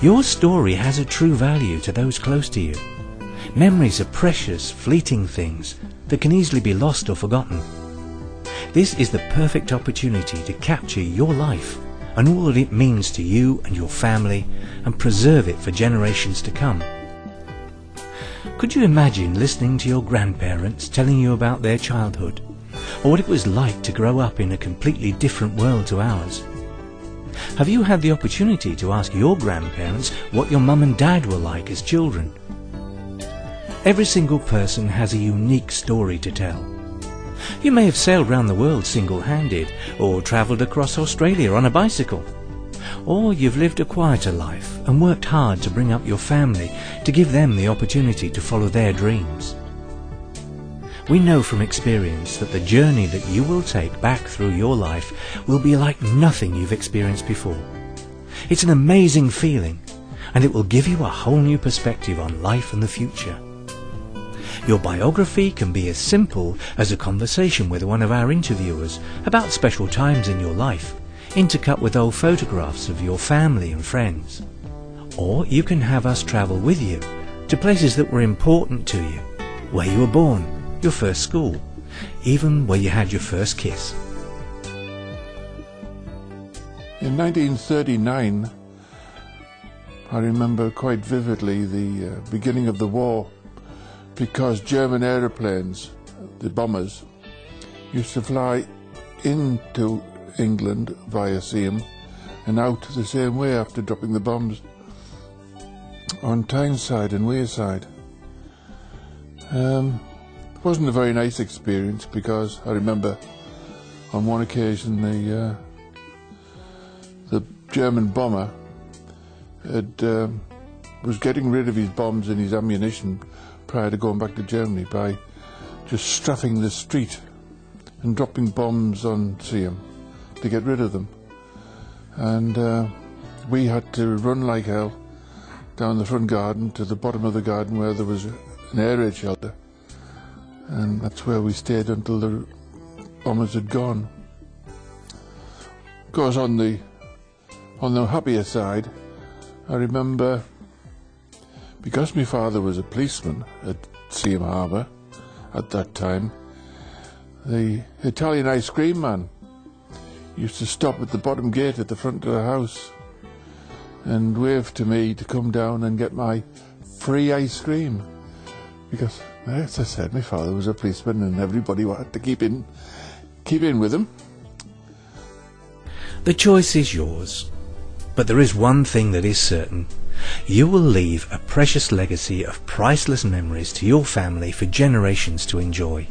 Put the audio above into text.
Your story has a true value to those close to you. Memories are precious, fleeting things that can easily be lost or forgotten. This is the perfect opportunity to capture your life and all that it means to you and your family and preserve it for generations to come. Could you imagine listening to your grandparents telling you about their childhood or what it was like to grow up in a completely different world to ours? Have you had the opportunity to ask your grandparents what your mum and dad were like as children? Every single person has a unique story to tell. You may have sailed round the world single-handed, or travelled across Australia on a bicycle. Or you've lived a quieter life and worked hard to bring up your family to give them the opportunity to follow their dreams. We know from experience that the journey that you will take back through your life will be like nothing you've experienced before. It's an amazing feeling and it will give you a whole new perspective on life and the future. Your biography can be as simple as a conversation with one of our interviewers about special times in your life, intercut with old photographs of your family and friends. Or you can have us travel with you to places that were important to you, where you were born, your first school, even where you had your first kiss. In 1939, I remember quite vividly the uh, beginning of the war because German aeroplanes, the bombers, used to fly into England via Seaham and out the same way after dropping the bombs on Tyneside and Wearside. Um, it wasn't a very nice experience because I remember on one occasion the uh, the German bomber had, um, was getting rid of his bombs and his ammunition prior to going back to Germany by just strafing the street and dropping bombs on Seaham to get rid of them. And uh, we had to run like hell down the front garden to the bottom of the garden where there was an air raid shelter. And that's where we stayed until the bombers had gone. Of course, on the on the happier side, I remember because my father was a policeman at Seaham Harbour at that time, the Italian ice cream man used to stop at the bottom gate at the front of the house and wave to me to come down and get my free ice cream. Because, eh, as I said, my father was a policeman and everybody wanted to keep in, keep in with him. The choice is yours. But there is one thing that is certain. You will leave a precious legacy of priceless memories to your family for generations to enjoy.